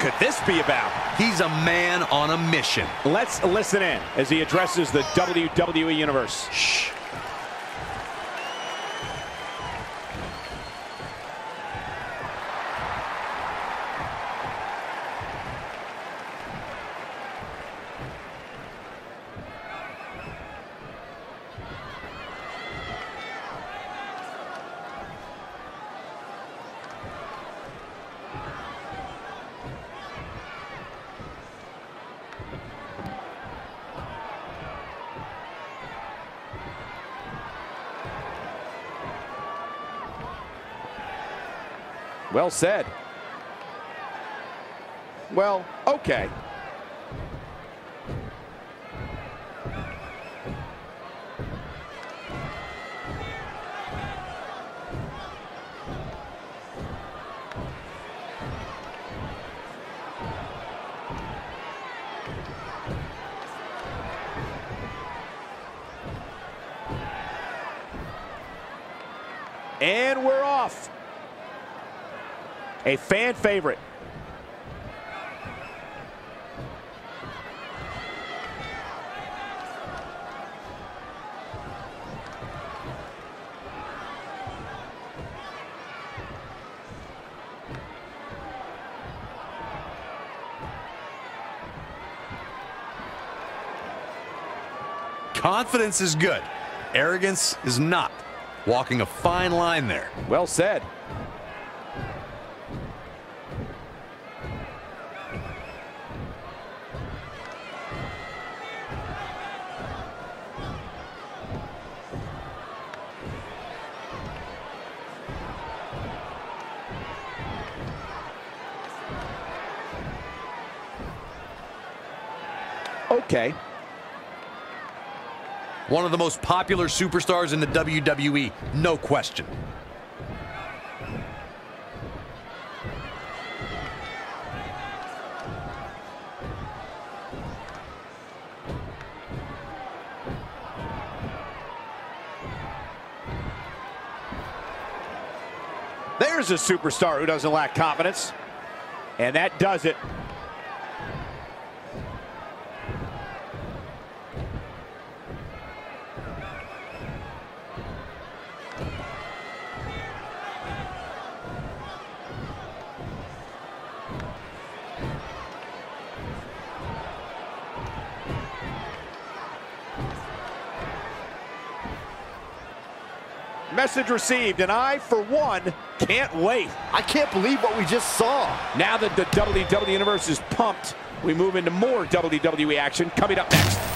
could this be about? He's a man on a mission. Let's listen in as he addresses the WWE Universe. Shh. Well said. Well, okay. And we're off. A fan favorite. Confidence is good. Arrogance is not. Walking a fine line there. Well said. Okay. One of the most popular superstars in the WWE, no question. There's a superstar who doesn't lack confidence. And that does it. Message received, and I, for one, can't wait. I can't believe what we just saw. Now that the WWE Universe is pumped, we move into more WWE action coming up next.